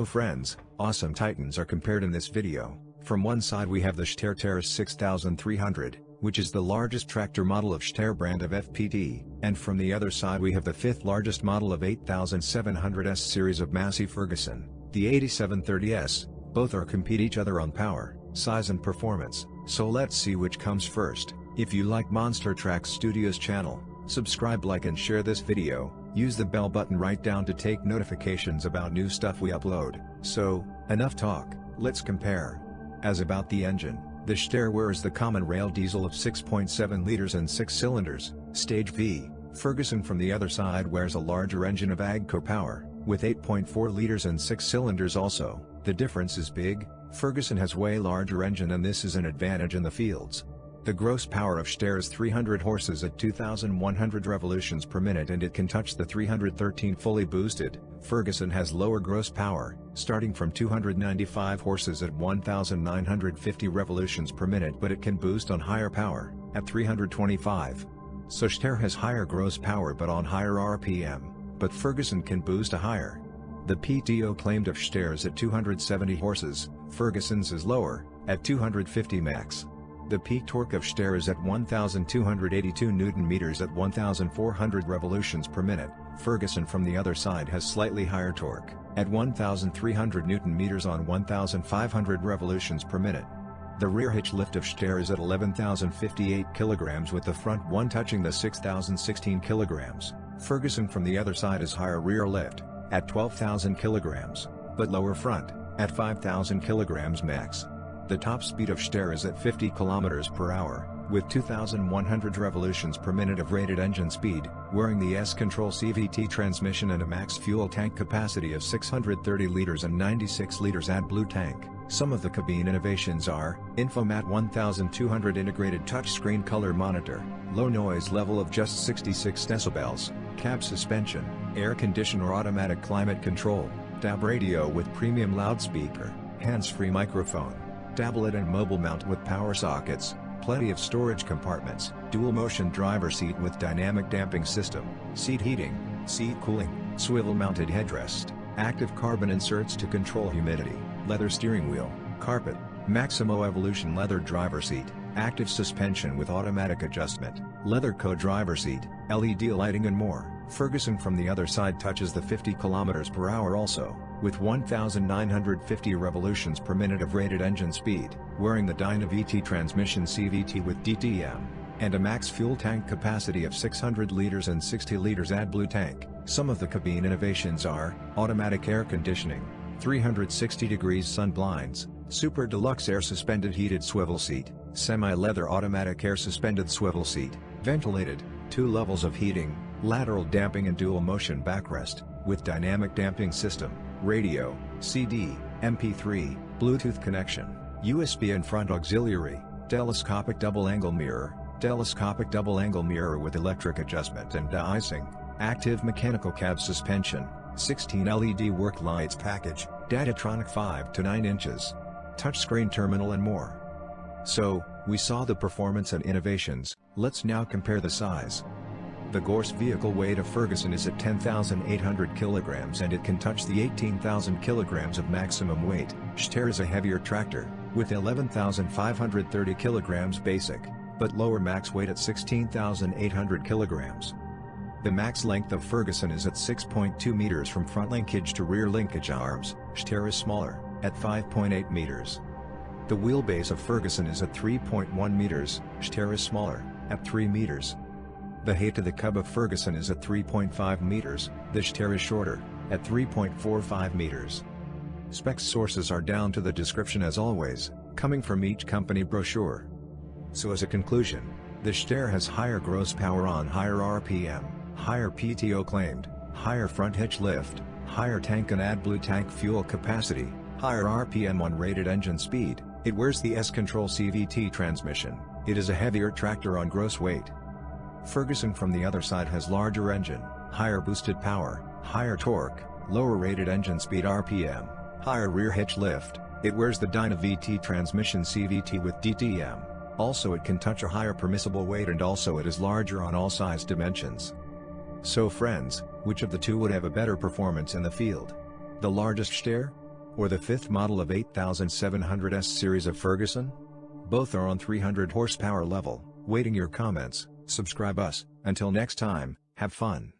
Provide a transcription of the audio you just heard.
Hello friends, awesome titans are compared in this video. From one side we have the Steyr Terrus 6300, which is the largest tractor model of Steyr brand of FPT, and from the other side we have the fifth largest model of 8700S series of Massey Ferguson, the 8730S, both are compete each other on power, size and performance, so let's see which comes first. If you like Monster Tracks Studios channel, subscribe like and share this video, use the bell button right down to take notifications about new stuff we upload. So, enough talk, let's compare. As about the engine, the Steyr is the common rail diesel of 6.7 liters and 6 cylinders, stage V. Ferguson from the other side wears a larger engine of AGCO power, with 8.4 liters and 6 cylinders also. The difference is big, Ferguson has way larger engine and this is an advantage in the fields. The gross power of Steyr is 300 horses at 2100 revolutions per minute and it can touch the 313 fully boosted. Ferguson has lower gross power, starting from 295 horses at 1950 revolutions per minute but it can boost on higher power, at 325. So Steyr has higher gross power but on higher RPM, but Ferguson can boost a higher. The PTO claimed of Steyr at 270 horses, Ferguson's is lower, at 250 max. The peak torque of Steyr is at 1282 Newton meters at 1400 revolutions per minute. Ferguson from the other side has slightly higher torque, at 1300 Newton meters on 1500 revolutions per minute. The rear hitch lift of Steyr is at 11,058 kilograms with the front one touching the 6,016 kilograms. Ferguson from the other side is higher rear lift, at 12,000 kilograms, but lower front, at 5,000 kilograms max. The top speed of Steyr is at 50 km per hour, with 2,100 revolutions per minute of rated engine speed, wearing the S-Control CVT transmission and a max fuel tank capacity of 630 liters and 96 liters AdBlue tank. Some of the cabine innovations are, Infomat 1200 integrated touchscreen color monitor, low noise level of just 66 decibels, cab suspension, air conditioner automatic climate control, DAB radio with premium loudspeaker, hands-free microphone, tablet and mobile mount with power sockets, plenty of storage compartments, dual motion driver seat with dynamic damping system, seat heating, seat cooling, swivel mounted headrest, active carbon inserts to control humidity, leather steering wheel, carpet, Maximo Evolution leather driver seat, active suspension with automatic adjustment, leather co-driver seat, LED lighting and more. Ferguson from the other side touches the 50 km per hour also with 1,950 revolutions per minute of rated engine speed, wearing the Dyna VT transmission CVT with DTM, and a max fuel tank capacity of 600 liters and 60 liters AdBlue tank. Some of the cabine innovations are, automatic air conditioning, 360 degrees sun blinds, super deluxe air suspended heated swivel seat, semi-leather automatic air suspended swivel seat, ventilated, two levels of heating, lateral damping and dual motion backrest, with dynamic damping system, radio, CD, MP3, Bluetooth connection, USB and front auxiliary, telescopic double-angle mirror, telescopic double-angle mirror with electric adjustment and de-icing, active mechanical cab suspension, 16 LED work lights package, Datatronic 5 to 9 inches, touchscreen terminal and more. So, we saw the performance and innovations, let's now compare the size. The Gorse vehicle weight of Ferguson is at 10,800 kilograms and it can touch the 18,000 kilograms of maximum weight. Steyr is a heavier tractor, with 11,530 kilograms basic, but lower max weight at 16,800 kilograms. The max length of Ferguson is at 6.2 meters from front linkage to rear linkage arms, Steyr is smaller, at 5.8 meters. The wheelbase of Ferguson is at 3.1 meters, Steyr is smaller, at 3 meters. The height of the cub of Ferguson is at 3.5 meters, the Steyr is shorter, at 3.45 meters. Specs sources are down to the description as always, coming from each company brochure. So as a conclusion, the Steyr has higher gross power on higher RPM, higher PTO claimed, higher front hitch lift, higher tank and AdBlue tank fuel capacity, higher RPM on rated engine speed, it wears the S-Control CVT transmission, it is a heavier tractor on gross weight, Ferguson from the other side has larger engine, higher boosted power, higher torque, lower rated engine speed RPM, higher rear hitch lift, it wears the Dyna VT transmission CVT with DTM, also it can touch a higher permissible weight and also it is larger on all size dimensions. So friends, which of the two would have a better performance in the field? The largest Steyr? Or the 5th model of 8700S series of Ferguson? Both are on 300 horsepower level, waiting your comments, subscribe us, until next time, have fun.